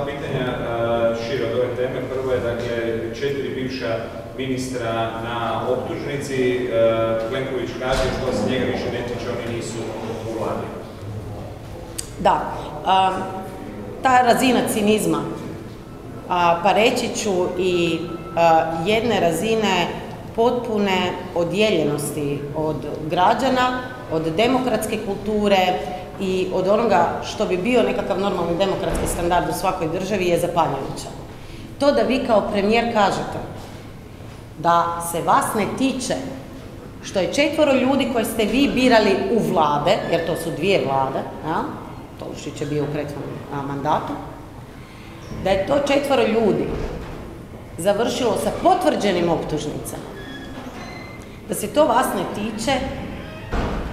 pitanja e, šire od ove teme. Prvo je, dakle, četiri bivša ministra na optužnici. E, Plenković kaže što se njega više ne tiče, oni nisu u vladi. Da, ta razina cinizma, pa reći ću i jedne razine potpune odjeljenosti od građana, od demokratske kulture, i od onoga što bi bio nekakav normalni demokratski standard u svakoj državi je zapaljujuća. To da vi kao premijer kažete da se vas ne tiče što je četvoro ljudi koje ste vi birali u vlade, jer to su dvije vlade, ja? Tolušić je bio u prethodnom mandatu, da je to četvoro ljudi završilo sa potvrđenim optužnicama, da se to vas ne tiče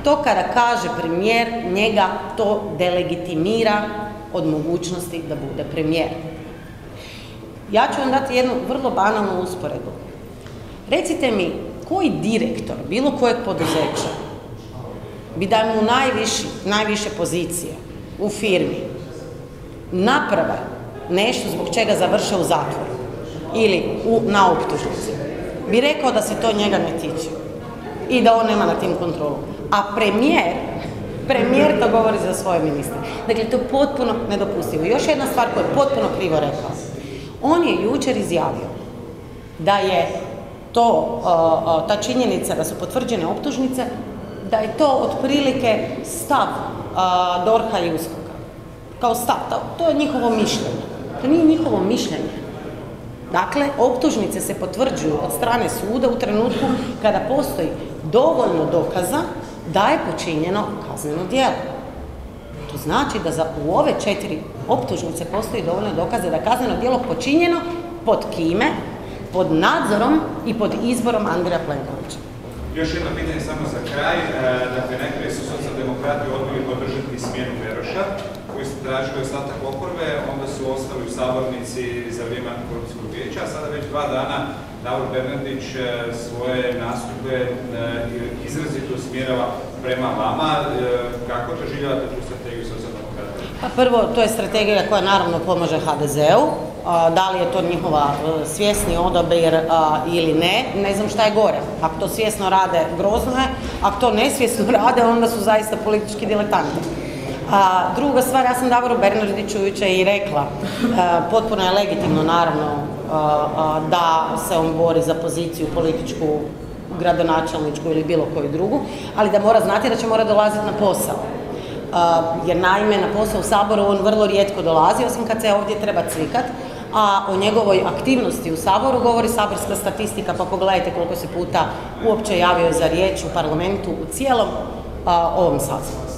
to kada kaže premijer, njega to delegitimira od mogućnosti da bude premijer. Ja ću vam dati jednu vrlo banalnu usporedu. Recite mi, koji direktor bilo kojeg poduzeća bi da mu najviši, najviše pozicije u firmi naprave nešto zbog čega završe u zatvoru ili u, na optužnici, bi rekao da se to njega ne tiče i da on nema na tim kontrolu a premijer, premijer to govori za svoje ministre. Dakle, to je potpuno nedopustivo. Još jedna stvar koju je potpuno krivo rekao. On je jučer izjavio da je to, ta činjenica da su potvrđene optužnice, da je to otprilike stav Dorha i Uskoka. Kao stav, to je njihovo mišljenje. To nije njihovo mišljenje. Dakle, optužnice se potvrđuju od strane suda u trenutku kada postoji dovoljno dokaza da je počinjeno kazneno djelo. To znači da za, u ove četiri optužnice postoji dovoljno dokaze da je kazneno djelo počinjeno pod kime? Pod nadzorom i pod izborom Andreja Plenkovića. Još jedno pitanje samo za kraj. E, dakle, najprije su socijaldemokrati odbili podržati smjenu Beroša, koji su tražili ostatak oporbe, onda ostali u sabornici za vrijeme antikorupcijskog vijeća, a sada već dva dana Davor Bernardić e, svoje nastupe e, izrazito usmjerava prema vama. Kako doživljavate tu strategiju socijaldemokrata? Pa prvo, to je strategija koja naravno pomaže HDZ-u. Da li je to njihova svjesni odabir ili ne, ne znam šta je gore. Ako to svjesno rade, grozno je. Ako to nesvjesno rade, onda su zaista politički diletanti. A, druga stvar, ja sam Davoru Bernardiću jučer i rekla, potpuno je legitimno naravno da se on bori za poziciju političku, gradonačelničku ili bilo koju drugu, ali da mora znati da će mora dolaziti na posao. Jer naime na posao u Saboru on vrlo rijetko dolazi, osim kad se ovdje treba cvikat, a o njegovoj aktivnosti u Saboru govori saborska statistika, pa pogledajte koliko se puta uopće javio za riječ u parlamentu u cijelom ovom sastavu.